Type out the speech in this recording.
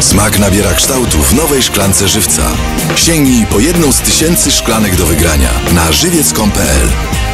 Smak nabiera kształtu w nowej szklance żywca. Sięgnij po jedną z tysięcy szklanek do wygrania na żywiec.pl.